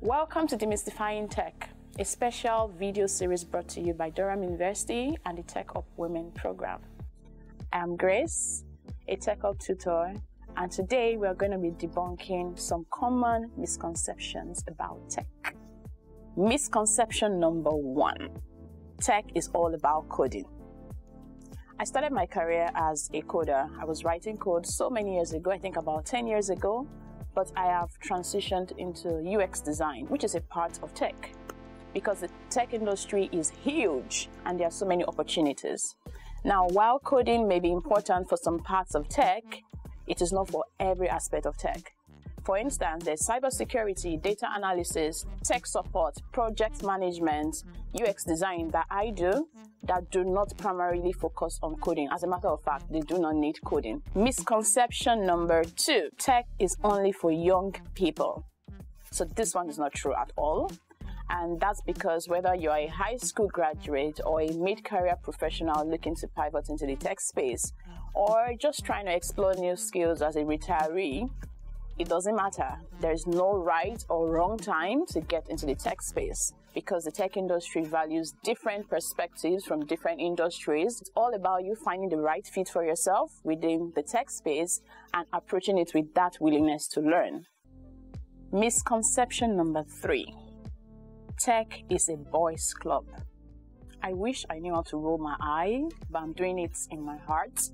Welcome to Demystifying Tech, a special video series brought to you by Durham University and the TechUP Women program. I'm Grace, a TechUP tutor, and today we are going to be debunking some common misconceptions about tech. Misconception number one tech is all about coding. I started my career as a coder. I was writing code so many years ago, I think about 10 years ago, but I have transitioned into UX design, which is a part of tech because the tech industry is huge and there are so many opportunities. Now, while coding may be important for some parts of tech, it is not for every aspect of tech. For instance, there's cybersecurity, data analysis, tech support, project management, UX design that I do that do not primarily focus on coding. As a matter of fact, they do not need coding. Misconception number two tech is only for young people. So, this one is not true at all. And that's because whether you're a high school graduate or a mid career professional looking to pivot into the tech space, or just trying to explore new skills as a retiree, it doesn't matter. There's no right or wrong time to get into the tech space because the tech industry values different perspectives from different industries. It's all about you finding the right fit for yourself within the tech space and approaching it with that willingness to learn. Misconception number three tech is a boys' club. I wish I knew how to roll my eye, but I'm doing it in my heart.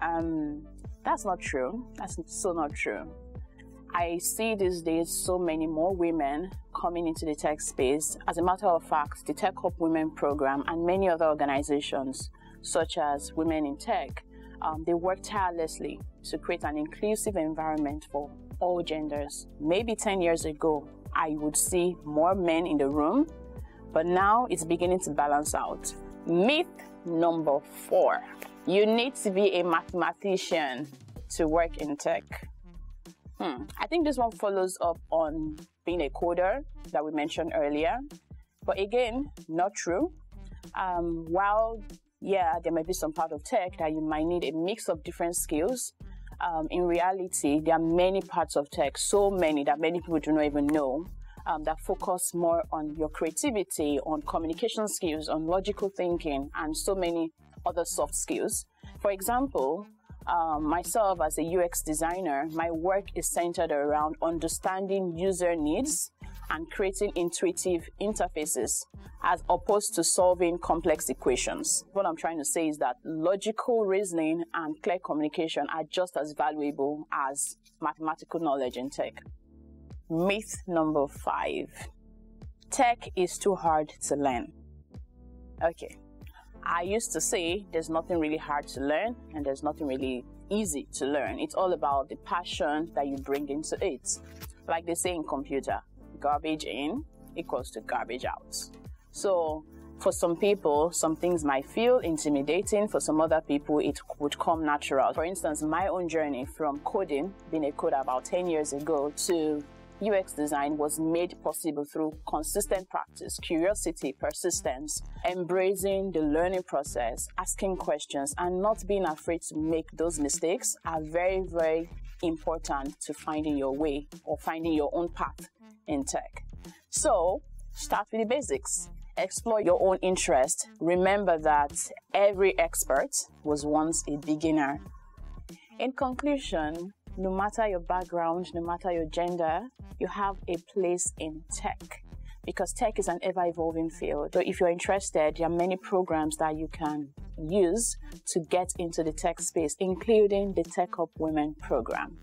Um, that's not true. That's so not true. I see these days so many more women coming into the tech space. As a matter of fact, the Tech Up Women program and many other organizations, such as Women in Tech, um, they work tirelessly to create an inclusive environment for all genders. Maybe 10 years ago, I would see more men in the room, but now it's beginning to balance out. Myth number four you need to be a mathematician to work in tech. Hmm. I think this one follows up on being a coder that we mentioned earlier. But again, not true. Um, while, yeah, there may be some part of tech that you might need a mix of different skills, um, in reality, there are many parts of tech, so many that many people do not even know, um, that focus more on your creativity, on communication skills, on logical thinking, and so many other soft skills. For example, um, myself as a UX designer, my work is centered around understanding user needs and creating intuitive interfaces as opposed to solving complex equations. What I'm trying to say is that logical reasoning and clear communication are just as valuable as mathematical knowledge in tech. Myth number five tech is too hard to learn. Okay, I used to say there's nothing really hard to learn and there's nothing really easy to learn. It's all about the passion that you bring into it. Like they say in computer, garbage in equals to garbage out. So for some people, some things might feel intimidating. For some other people, it would come natural. For instance, my own journey from coding, being a coder about 10 years ago, to UX design was made possible through consistent practice, curiosity, persistence, embracing the learning process, asking questions, and not being afraid to make those mistakes are very, very important to finding your way or finding your own path in tech. So, start with the basics. Explore your own interest. Remember that every expert was once a beginner. In conclusion, no matter your background, no matter your gender, you have a place in tech because tech is an ever evolving field. So if you're interested, there are many programs that you can use to get into the tech space, including the TechUP Women program.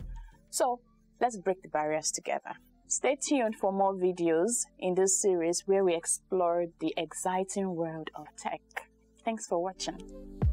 So let's break the barriers together. Stay tuned for more videos in this series where we explore the exciting world of tech. Thanks for watching.